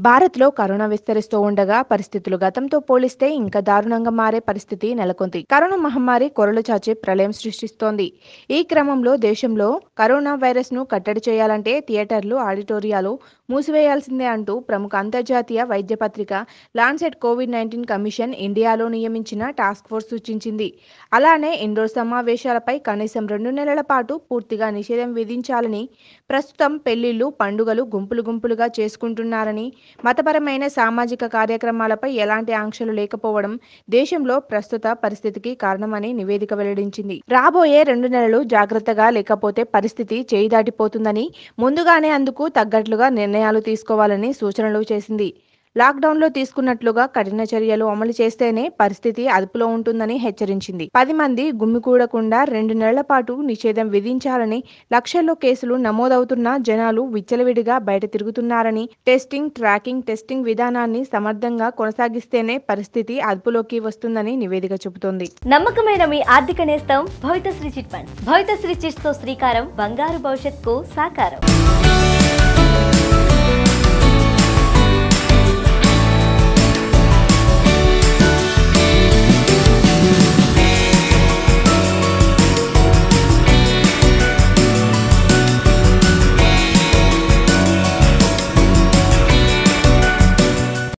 భారత్లో కరోనా విస్తరిస్తూ ఉండగా పరిస్థితులు గతంతో పోలిస్తే ఇంకా దారుణంగా మారే పరిస్థితి నెలకొంది. కరోనా మహమ్మారి కొరలు చాచి ప్రళయం సృష్టిస్తోంది. ఈ క్రమంలో దేశంలో కరోనా వైరస్ను కట్టడి చేయాలంటే థియేటర్లు ఆడిటోరియాలు మూసివేయాల్సిందే అంటూ ప్రముఖ అంతర్జాతీయ వైద్య పత్రిక లాన్సెట్ కోవిడ్ నైన్టీన్ కమిషన్ ఇండియాలో నియమించిన టాస్క్ ఫోర్స్ సూచించింది. అలానే ఇండోర్ సమావేశాలపై కనీసం రెండు నెలల పాటు పూర్తిగా నిషేధం విధించాలని ప్రస్తుతం పెళ్ళిళ్ళు పండుగలు గుంపులు గుంపులుగా చేసుకుంటున్నారని మతపరమైన సామాజిక కార్యక్రమాలపై ఎలాంటి ఆంక్షలు లేకపోవడం దేశంలో ప్రస్తుత పరిస్థితికి కారణమని నివేదిక వెల్లడించింది. రాబోయే రెండు నెలలు జాగ్రత్తగా లేకపోతే పరిస్థితి చేయి దాటిపోతుందని ముందుగానే అందుకు తగ్గట్లుగా నిర్ణయం నిర్ణయాలు తీసుకోవాలని సూచనలు చేసింది. లాక్డౌన్లో తీసుకున్నట్లుగా కఠిన చర్యలు అమలు చేస్తేనే పరిస్థితి అదుపులో ఉంటుందని హెచ్చరించింది. పది మంది గుమ్మికూడకుండా రెండు నెలల పాటు నిషేధం విధించాలని లక్షల్లో కేసులు నమోదవుతున్న జనాలు విచ్చలవిడిగా బయట తిరుగుతున్నారని టెస్టింగ్ ట్రాకింగ్ టెస్టింగ్ విధానాన్ని సమర్థంగా కొనసాగిస్తేనే పరిస్థితి అదుపులోకి వస్తుందని నివేదిక చెబుతోంది. నమ్మకమైన మీ ఆర్థిక నేస్తం భవితశ్రీ చిట్ ఫండ్స్. భవితశ్రీ చిట్స్తో శ్రీకారం బంగారు భవిష్యత్తుకు సాకారం.